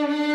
Mm-hmm.